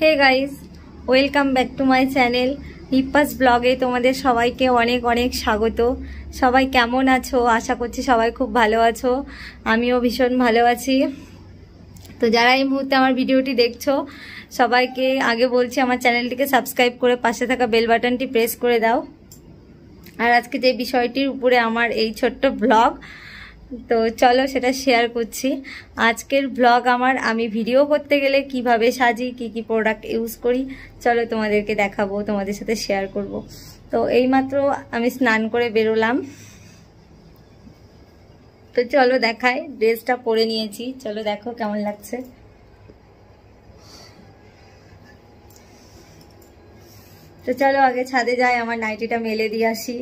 Hey guys welcome back to my channel হিপাস ব্লগে তোমাদের সবাইকে অনেক অনেক স্বাগত। সবাই কেমন আছো? আশা করছি সবাই খুব ভালো আছো। আমিও ভীষণ ভালো আছি। তো যারা এই মুহূর্তে আমার ভিডিওটি দেখছ, সবাইকে আগে বলছি আমার চ্যানেলটিকে সাবস্ক্রাইব করে পাশে থাকা বেল বাটনটি প্রেস করে দাও। আর আজকে যে বিষয়টির উপরে আমার এই ছোট্ট ব্লগ তো চলো সেটা শেয়ার করছি। আজকের ব্লগ আমার, আমি ভিডিও করতে গেলে কীভাবে সাজি, কি কি প্রোডাক্ট ইউজ করি, চলো তোমাদেরকে দেখাবো, তোমাদের সাথে শেয়ার করব। তো এইমাত্র আমি স্নান করে বেরোলাম। তো চলো দেখাই ড্রেসটা পরে নিয়েছি। চলো দেখো কেমন লাগছে। তো চলো আগে ছাদে যাই, আমার নাইটিটা মেলে দিয়ে আসি।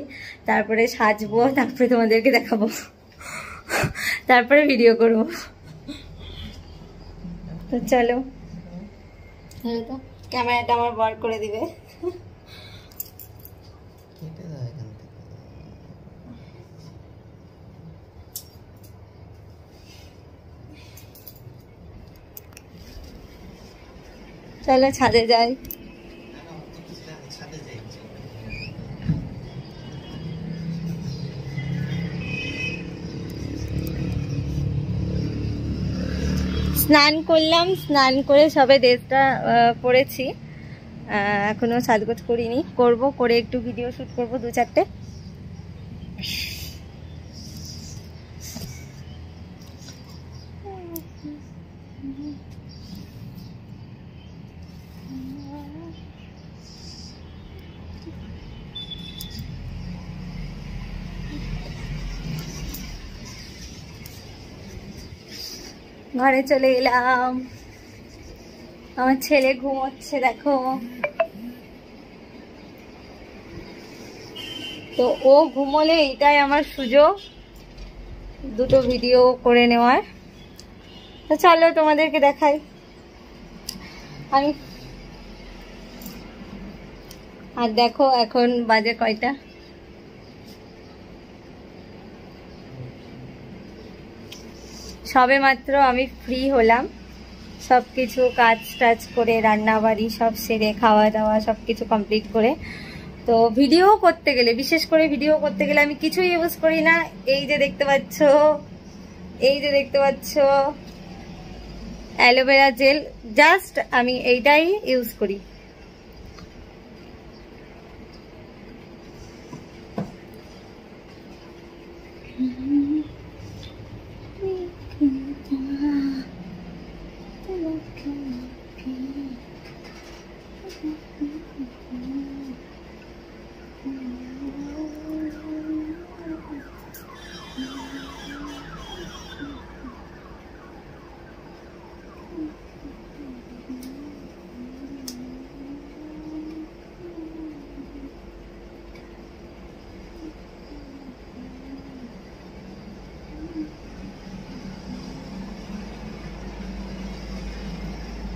তারপরে সাজবো, তারপরে তোমাদেরকে দেখাবো। তারপরে ভিডিও করব। তো চলো। তো ক্যামেরাটা আমার বার করে দিবে। চলো ছাদে যাই। স্নান করলাম, স্নান করে সবে ড্রেসটা পরেছি এখনও সাজগোজ করিনি। করব, করে একটু ভিডিও শ্যুট করব দু চারটে ঘরে চলে এলাম। আমার ছেলে ঘুমোচ্ছে, দেখো। তো ও ঘুমোলে এটাই আমার সুযোগ, দুটো ভিডিও করে নেওয়ার। তো চলো তোমাদেরকে দেখাই। আমি আর দেখো এখন বাজে কয়টা? সবে মাত্র আমি ফ্রি হলাম। সব কিছু কাজ টাজ করে রান্না বাড়ি সব সেরে খাওয়া দাওয়া সব কিছু কমপ্লিট করে। তো ভিডিও করতে গেলে, বিশেষ করে ভিডিও করতে গেলে আমি কিছুই ইউজ করি না। এই যে দেখতে পাচ্ছ, এই যে দেখতে পাচ্ছ অ্যালোভেরা জেল জাস্ট আমি এইটাই ইউজ করি।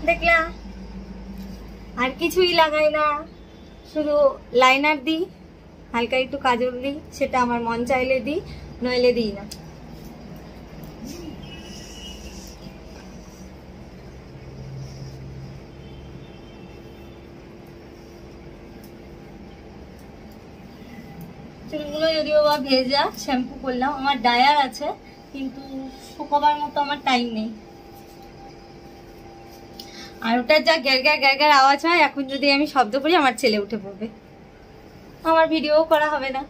देखला আর কিছুই লাগাই না। শুধু লাইনার দিই, হালকা একটু কাজল দিই, সেটা আমার মন চাইলে দিই, নইলে দিই না। চুলগুলো যদিও বা ভেজা শ্যাম্পু করলাম, আমার ডায়ার আছে, কিন্তু শুকোবার মতো আমার টাইম নেই। আর ওটার যা গ্যারগ্যার গ্যারগ্যার আওয়াজ হয়, এখন যদি আমি শব্দ করি, আমার ছেলে উঠে পড়বে। আমার ভিডিও করা হবে না।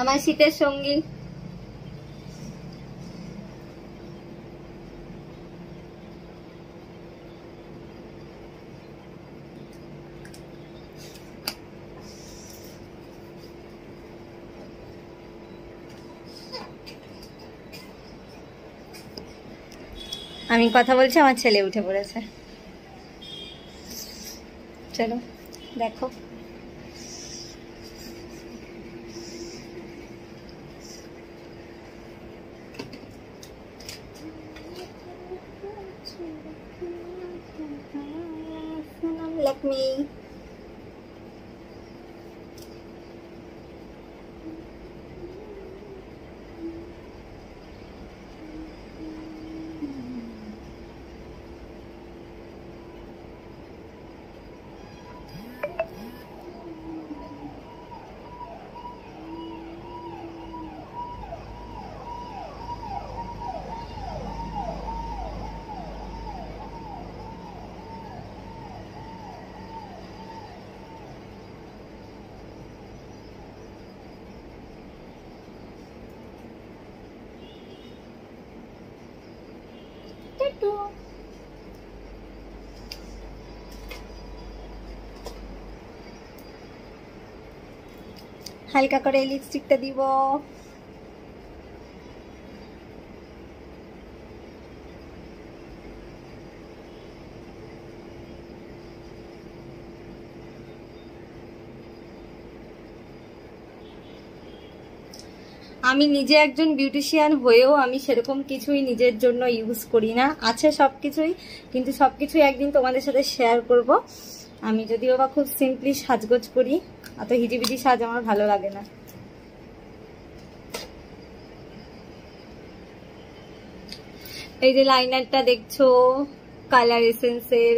আমার শীতের সঙ্গী। আমি কথা বলছি আমার ছেলে উঠে পড়েছে। চলো দেখো। let me. হালকা করে লিপস্টিকটা দিব। আমি নিজে একজন বিউটিশিয়ান হয়েও আমি সেরকম কিছুই নিজের জন্য ইউজ করি না। আছে সব কিছুই কিন্তু সব কিছুই একদিন তোমাদের সাথে শেয়ার করব। আমি যদিও বা খুব সিম্পলি সাজগোজ করি, অত হিজিবিজি সাজ আমার ভালো লাগে না। এই যে লাইনারটা দেখছ কালার এসেন্সের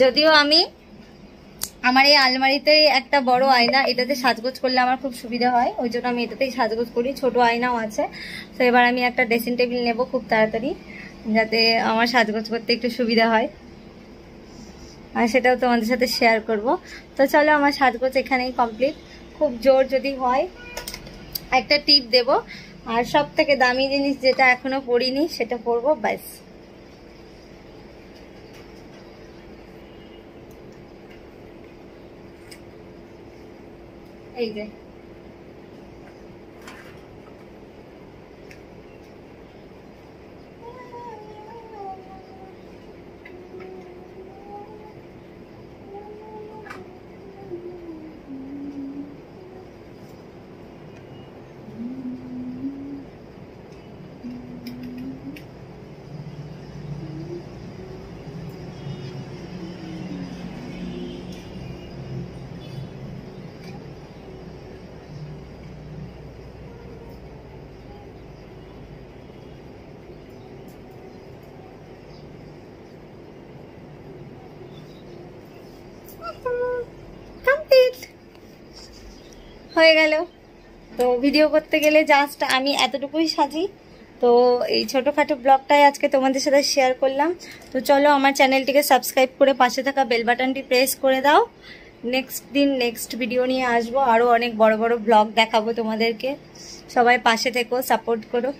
যদিও আমি আমার এই আলমারিতে একটা বড় আয়না, এটাতে সাজগোজ করলে আমার খুব সুবিধা হয়, ওই জন্য আমি এটাতেই সাজগোজ করি, ছোট আয়নাও আছে। তো এবার আমি একটা ড্রেসিং টেবিল নেব খুব তাড়াতাড়ি, যাতে আমার সাজগোজ করতে একটু সুবিধা হয়। আর সেটাও তোমাদের সাথে শেয়ার করব। তো চলো আমার সাজগোজ এখানেই কমপ্লিট খুব জোর যদি হয়, একটা টিপ দেব। আর সব থেকে দামি জিনিস যেটা এখনও পরিনি সেটা পরবো, ব্যাস। এই যে কমপ্লিট হয়ে গেল। তো ভিডিও করতে গেলে জাস্ট আমি এতটুকুই সাজি। তো এই ছোটোখাটো ব্লগটাই আজকে তোমাদের সাথে শেয়ার করলাম। তো চলো আমার চ্যানেলটিকে সাবস্ক্রাইব করে পাশে থাকা বেল বাটনটি প্রেস করে দাও। নেক্সট দিন নেক্সট ভিডিও নিয়ে আসব। আরও অনেক বড় বড় ব্লগ দেখাবো তোমাদেরকে। সবাই পাশে থেকো সাপোর্ট করো।